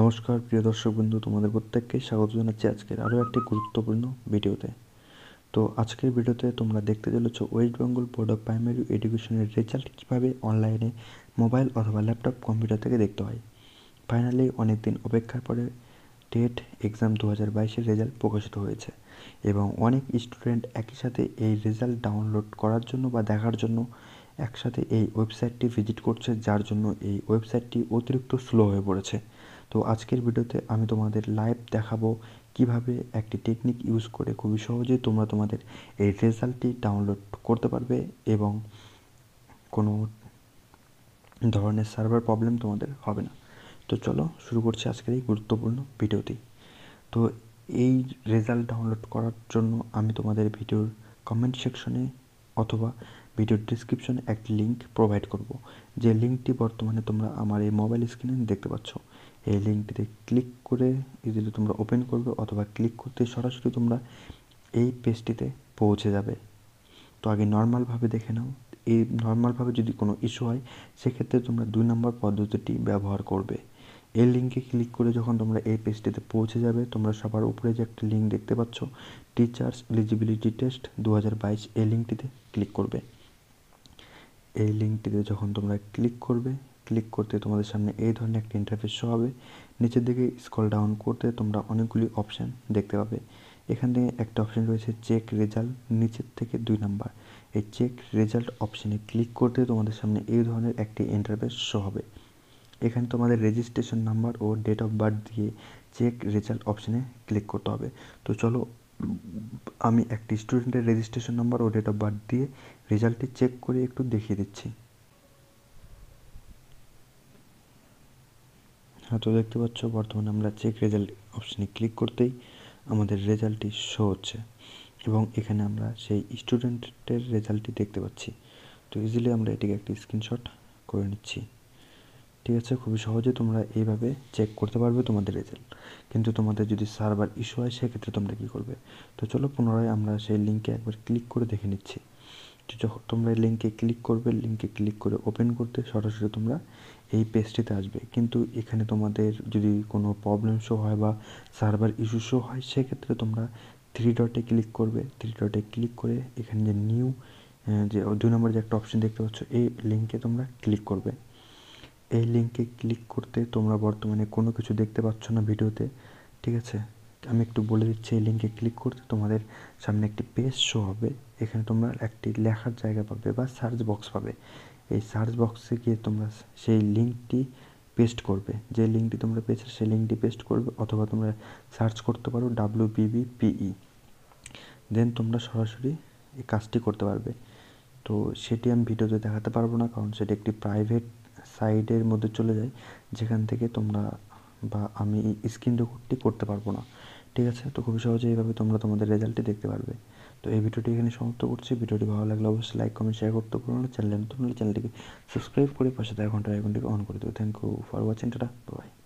নমস্কার, প্রিয় দর্শক বন্ধু, তোমাদের প্রত্যেককে স্বাগত জানাচ্ছি আজকের আরও একটি গুরুত্বপূর্ণ ভিডিওতে। তো আজকের ভিডিওতে তোমরা দেখতে চলেছ West Bengal board of primary এডুকেশনের রেজাল্ট কীভাবে অনলাইনে মোবাইল অথবা ল্যাপটপ কম্পিউটার থেকে দেখতে হয়। ফাইনালি অনেক দিন অপেক্ষার পরে টেট এক্সাম দু হাজার বাইশের রেজাল্ট প্রকাশিত হয়েছে এবং অনেক স্টুডেন্ট একই সাথে এই রেজাল্ট ডাউনলোড করার জন্য বা দেখার জন্য একসাথে এই ওয়েবসাইটটি ভিজিট করছে, যার জন্য এই ওয়েবসাইটটি অতিরিক্ত স্লো হয়ে পড়েছে। তো আজকের ভিডিওতে আমি তোমাদের লাইভ দেখাবো কীভাবে একটি টেকনিক ইউজ করে খুবই সহজেই তোমরা তোমাদের এই রেজাল্টটি ডাউনলোড করতে পারবে এবং কোনো ধরনের সার্ভার প্রবলেম তোমাদের হবে না। তো চলো শুরু করছি আজকের এই গুরুত্বপূর্ণ ভিডিওটি। তো এই রেজাল্ট ডাউনলোড করার জন্য আমি তোমাদের ভিডিওর কমেন্ট সেকশনে অথবা ভিডিওর ডিসক্রিপশনে একটি লিঙ্ক প্রোভাইড করব। যে লিঙ্কটি বর্তমানে তোমরা আমার এই মোবাইল স্ক্রিনে দেখতে পাচ্ছ। এই লিঙ্কটিতে ক্লিক করে ইজিলি তোমরা ওপেন করবে অথবা ক্লিক করতে সরাসরি তোমরা এই পেজটিতে পৌঁছে যাবে। তো আগে নর্মালভাবে দেখে নাও। এই নর্মালভাবে যদি কোনো ইস্যু হয়, সেক্ষেত্রে তোমরা দুই নম্বর পদ্ধতিটি ব্যবহার করবে। এই লিঙ্কে ক্লিক করে যখন তোমরা এই পেজটিতে পৌঁছে যাবে, তোমরা সবার উপরে যে একটা লিঙ্ক দেখতে পাচ্ছ টিচার্স এলিজিবিলিটি টেস্ট দু হাজার বাইশ, এই লিঙ্কটিতে ক্লিক করবে। এই লিঙ্কটিতে যখন তোমরা ক্লিক করবে ক্লিক করতে তোমাদের সামনে এই ধরনের একটা ইন্টারফেস শো হবে। নিচের দিকে স্ক্রল ডাউন করতে তোমরা অনেকগুলি অপশান দেখতে পাবে। এখান থেকে একটা অপশান রয়েছে চেক রেজাল্ট নিচের থেকে দুই নাম্বার এই চেক রেজাল্ট অপশানে ক্লিক করতে তোমাদের সামনে এই ধরনের একটি ইন্টারফেস শো হবে। এখানে তোমাদের রেজিস্ট্রেশন নাম্বার ও ডেট অফ বার্থ দিয়ে চেক রেজাল্ট অপশানে ক্লিক করতে হবে। তো চলো আমি একটি স্টুডেন্টের রেজিস্ট্রেশন নাম্বার ও ডেট অফ বার্থ দিয়ে রেজাল্টটি চেক করে একটু দেখিয়ে দিচ্ছি। হ্যাঁ তো দেখতে পাচ্ছ, বর্তমানে আমরা চেক রেজাল্ট অপশানে ক্লিক করতেই আমাদের রেজাল্টটি শো হচ্ছে এবং এখানে আমরা সেই স্টুডেন্টের রেজাল্টটি দেখতে পাচ্ছি। তো ইজিলি আমরা এটিকে একটি স্ক্রিনশট করে নিচ্ছি। ঠিক আছে, খুবই সহজে তোমরা এইভাবে চেক করতে পারবে তোমাদের রেজাল্ট কিন্তু তোমাদের যদি সার্ভার ইস্যু হয়, সেক্ষেত্রে তোমরা কী করবে? তো চলো পুনরায় আমরা সেই লিঙ্কে একবার ক্লিক করে দেখে নিচ্ছি। যখন তোমরা লিঙ্কে ক্লিক করবে লিঙ্কে ক্লিক করে ওপেন করতে সরাসরি তোমরা এই পেজটিতে আসবে। কিন্তু এখানে তোমাদের যদি কোনো প্রবলেম শো হয় বা সার্ভার ইস্যু শো হয়, সেক্ষেত্রে তোমরা থ্রি ডটে ক্লিক করবে। থ্রি ডটে ক্লিক করে এখানে যে নিউ যে, দুই নম্বর যে একটা অপশন দেখতে পাচ্ছ, এই লিঙ্কে তোমরা ক্লিক করবে। এই লিঙ্কে ক্লিক করতে তোমরা বর্তমানে কোনো কিছু দেখতে পাচ্ছ না ভিডিওতে, ঠিক আছে? আমি একটু বলে দিচ্ছি, এই লিঙ্কে ক্লিক করতে তোমাদের সামনে একটি পেজ শো হবে। এখানে তোমরা একটি লেখার জায়গা পাবে বা সার্চ বক্স পাবে। এই সার্চ বক্সে গিয়ে তোমরা সেই লিঙ্কটি পেস্ট করবে। যে লিঙ্কটি তোমরা পেয়েছ সেই লিঙ্কটি পেস্ট করবে অথবা তোমরা সার্চ করতে পারো ডাব্লিউ বিবি পিই দেন তোমরা সরাসরি এই কাজটি করতে পারবে। তো সেটি আমি ভিডিওতে দেখাতে পারব না, কারণ সেটি একটি প্রাইভেট সাইডের মধ্যে চলে যায় যেখান থেকে তোমরা বা আমি স্ক্রিন রেকর্ডটি করতে পারব না। ঠিক আছে? তো খুবই সহজে এইভাবে তোমরা তোমাদের রেজাল্টটি দেখতে পারবে। তো এই ভিডিওটি এখানে সমাপ্ত করছি। ভিডিওটি ভালো লাগলে অবশ্যই লাইক কমেন্ট শেয়ার করতে পারো না। চ্যানেলে নতুন হলে চ্যানেলটিকে সাবস্ক্রাইব করে পাশে থাকা ঘণ্টার আইকনটিকে অন করে দেবো thank you for watching tata bye